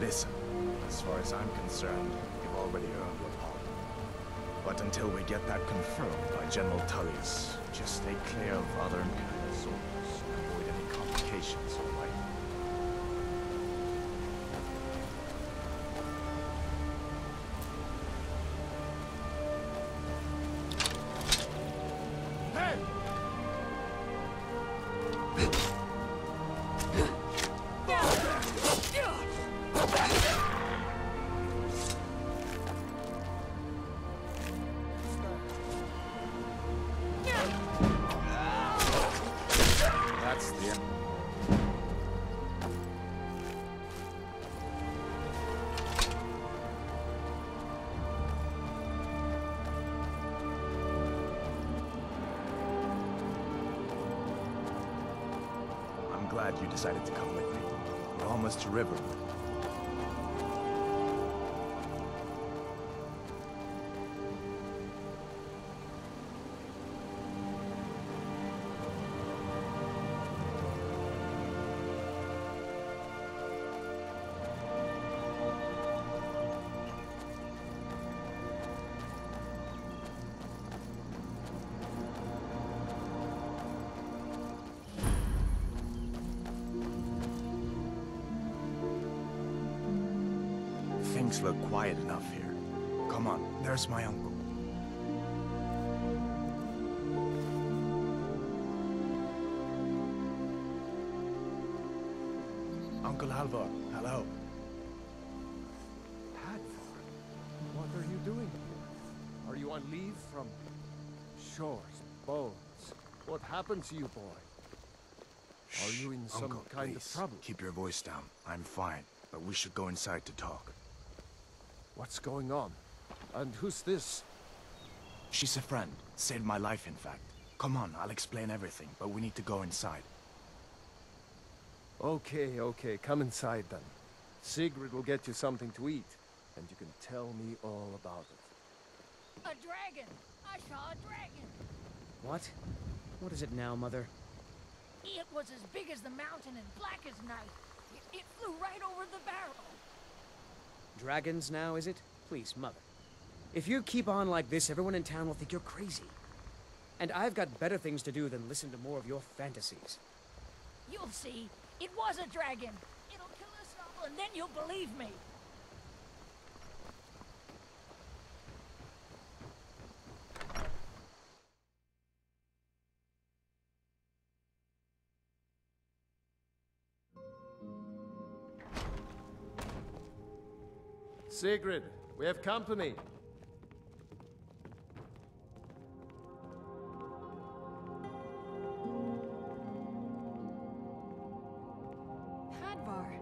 Listen, as far as I'm concerned, you've already earned your pardon. But until we get that confirmed by General Tullius, just stay clear of other Imperial soldiers and avoid any complications, all right? Hey! glad you decided to come with me. We're almost to Riverwood. Things look quiet enough here. Come on, there's my uncle. Uncle Alvor, hello. Hadvar, what are you doing here? Are you on leave from shores, bones? What happened to you, boy? Are you in some Uncle, kind please, of trouble? Keep your voice down. I'm fine, but we should go inside to talk. What's going on? And who's this? She's a friend. Saved my life, in fact. Come on, I'll explain everything, but we need to go inside. Okay, okay, come inside then. Sigrid will get you something to eat, and you can tell me all about it. A dragon! I saw a dragon! What? What is it now, Mother? It was as big as the mountain and black as night. It, it flew right over the barrow. Dragons now, is it? Please, Mother. If you keep on like this, everyone in town will think you're crazy. And I've got better things to do than listen to more of your fantasies. You'll see. It was a dragon. It'll kill us all, and then you'll believe me. Sigrid, we have company. Hadvar,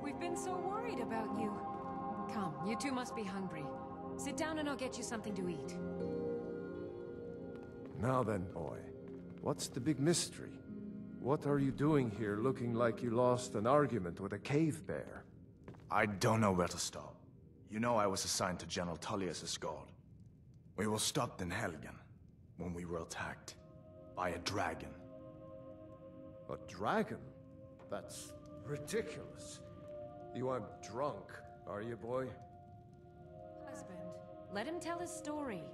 we've been so worried about you. Come, you two must be hungry. Sit down and I'll get you something to eat. Now then, boy, what's the big mystery? What are you doing here looking like you lost an argument with a cave bear? I don't know where to stop. You know I was assigned to General Tullius' guard. We were stopped in Helgen when we were attacked by a dragon. A dragon? That's ridiculous. You aren't drunk, are you, boy? Husband, let him tell his story.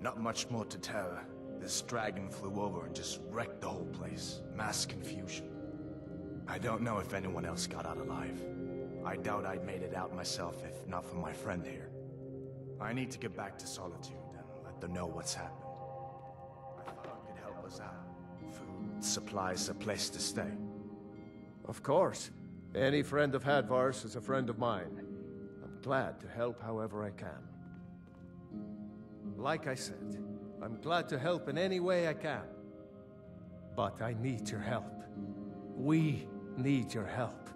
Not much more to tell. This dragon flew over and just wrecked the whole place. Mass confusion. I don't know if anyone else got out alive. I doubt I'd made it out myself if not for my friend here. I need to get back to Solitude and let them know what's happened. I thought it could help us out. Food, supplies, a place to stay. Of course. Any friend of Hadvar's is a friend of mine. I'm glad to help however I can. Like I said, I'm glad to help in any way I can. But I need your help. We need your help.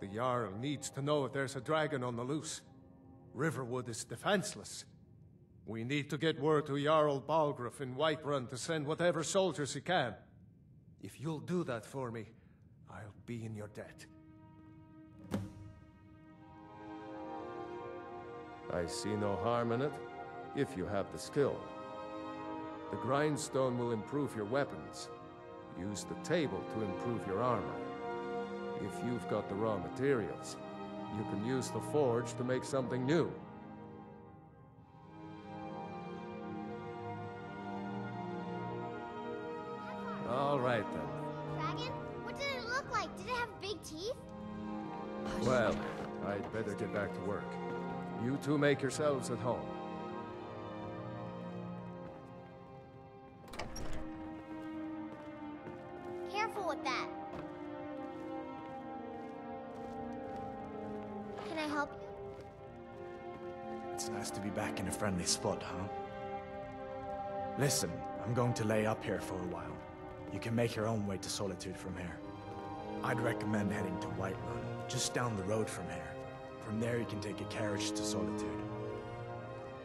The Jarl needs to know if there's a dragon on the loose. Riverwood is defenseless. We need to get word to Jarl Balgruuf in Whiterun to send whatever soldiers he can. If you'll do that for me, I'll be in your debt. I see no harm in it, if you have the skill. The grindstone will improve your weapons. Use the table to improve your armor. If you've got the raw materials, you can use the forge to make something new. All right then. Dragon? What did it look like? Did it have big teeth? Well, I'd better get back to work. You two make yourselves at home. In a friendly spot, huh? Listen, I'm going to lay up here for a while. You can make your own way to Solitude from here. I'd recommend heading to Whiterun, just down the road from here. From there you can take a carriage to Solitude.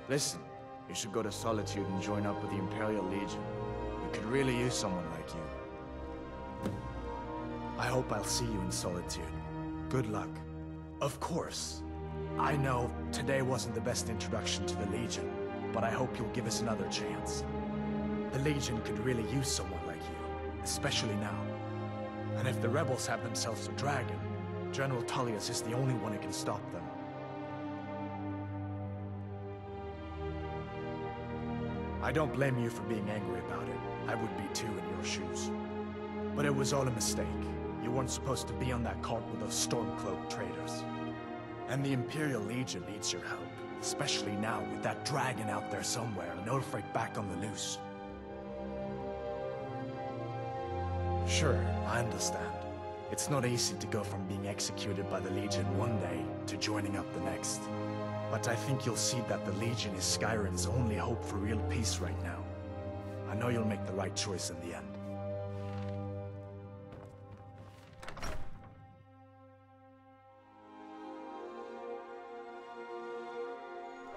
Listen, you should go to Solitude and join up with the Imperial Legion. We could really use someone like you. I hope I'll see you in Solitude. Good luck. Of course. I know today wasn't the best introduction to the Legion, but I hope you'll give us another chance. The Legion could really use someone like you, especially now. And if the rebels have themselves a dragon, General Tullius is the only one who can stop them. I don't blame you for being angry about it. I would be too in your shoes. But it was all a mistake. You weren't supposed to be on that cart with those Stormcloak traitors. And the Imperial Legion needs your help, especially now with that dragon out there somewhere and Ulfric back on the loose. Sure, I understand. It's not easy to go from being executed by the Legion one day to joining up the next. But I think you'll see that the Legion is Skyrim's only hope for real peace right now. I know you'll make the right choice in the end.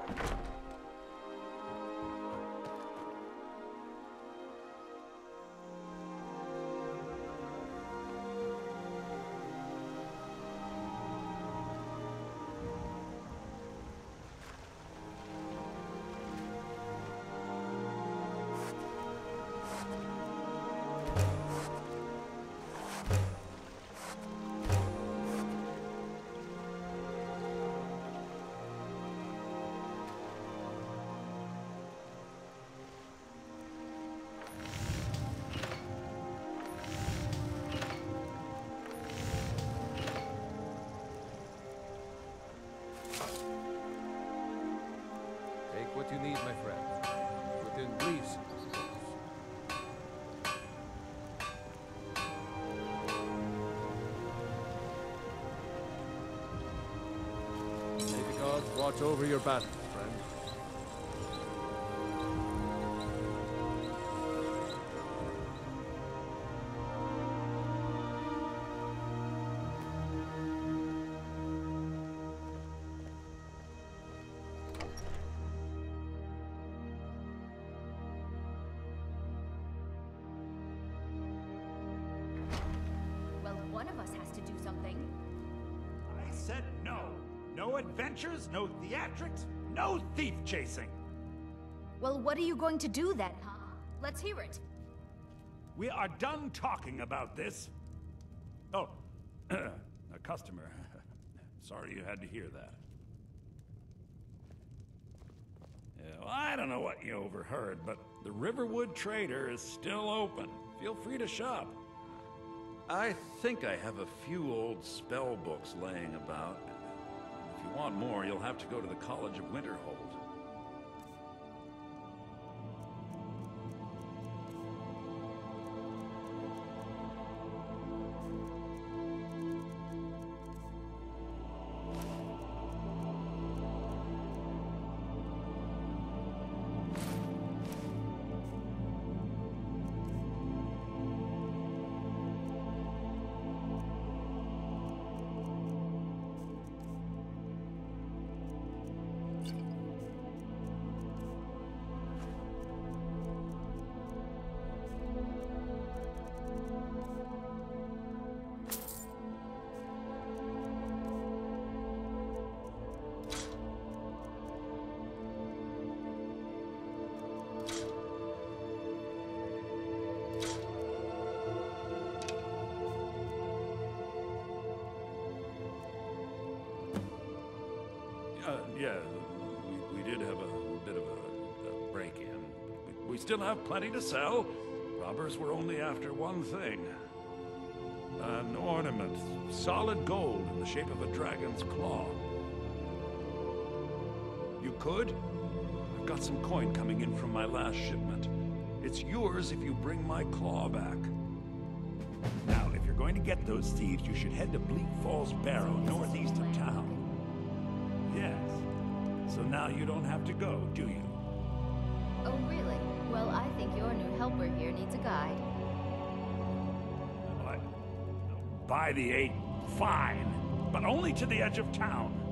Take what you need, my friend. Within course. May the gods watch over your battle, said no. No adventures, no theatrics, no thief chasing. Well, what are you going to do then, huh? Let's hear it. We are done talking about this. Oh, a customer. Sorry you had to hear that. Yeah, well, I don't know what you overheard, but the Riverwood Trader is still open. Feel free to shop. I think I have a few old spell books laying about. If you want more, you'll have to go to the College of Winterhold. Uh, yeah, we, we did have a bit of a, a break-in. We, we still have plenty to sell. Robbers were only after one thing. An ornament, solid gold in the shape of a dragon's claw. You could? I've got some coin coming in from my last shipment. It's yours if you bring my claw back. Now, if you're going to get those thieves, you should head to Bleak Falls Barrow, northeast of town. Yes. So now you don't have to go, do you? Oh, really? Well, I think your new helper here needs a guide. What? By the eight, fine. But only to the edge of town.